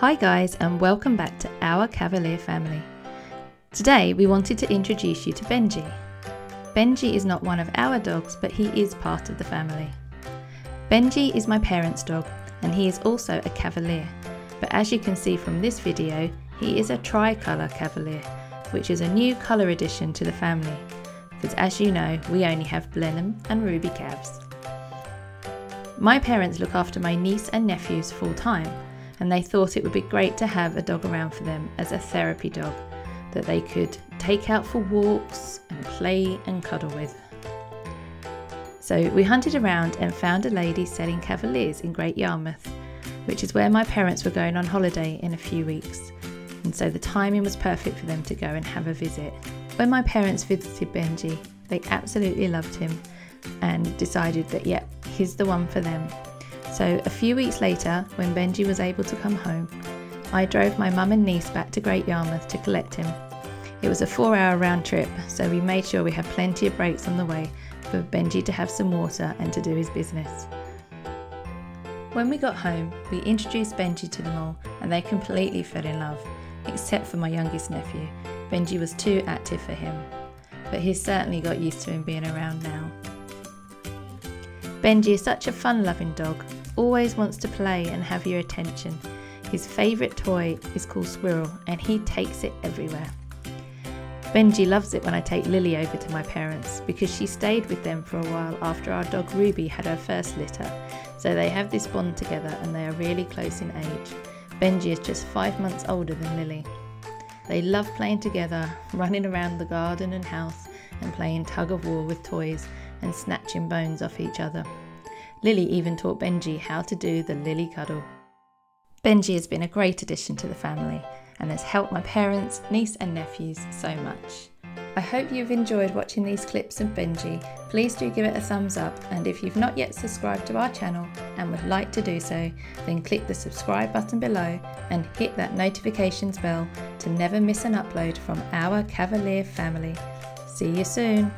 Hi guys and welcome back to our Cavalier family. Today we wanted to introduce you to Benji. Benji is not one of our dogs but he is part of the family. Benji is my parents' dog and he is also a Cavalier but as you can see from this video he is a tricolour Cavalier which is a new colour addition to the family because as you know we only have Blenheim and Ruby Cavs. My parents look after my niece and nephews full time and they thought it would be great to have a dog around for them as a therapy dog that they could take out for walks and play and cuddle with. So we hunted around and found a lady selling Cavaliers in Great Yarmouth, which is where my parents were going on holiday in a few weeks. And so the timing was perfect for them to go and have a visit. When my parents visited Benji, they absolutely loved him and decided that, yep, yeah, he's the one for them so, a few weeks later, when Benji was able to come home, I drove my mum and niece back to Great Yarmouth to collect him. It was a four hour round trip, so we made sure we had plenty of breaks on the way for Benji to have some water and to do his business. When we got home, we introduced Benji to them all and they completely fell in love, except for my youngest nephew. Benji was too active for him, but he's certainly got used to him being around now. Benji is such a fun loving dog always wants to play and have your attention. His favourite toy is called Squirrel and he takes it everywhere. Benji loves it when I take Lily over to my parents because she stayed with them for a while after our dog Ruby had her first litter, so they have this bond together and they are really close in age. Benji is just five months older than Lily. They love playing together, running around the garden and house and playing tug of war with toys and snatching bones off each other. Lily even taught Benji how to do the Lily cuddle. Benji has been a great addition to the family and has helped my parents, niece, and nephews so much. I hope you've enjoyed watching these clips of Benji. Please do give it a thumbs up, and if you've not yet subscribed to our channel and would like to do so, then click the subscribe button below and hit that notifications bell to never miss an upload from our Cavalier family. See you soon!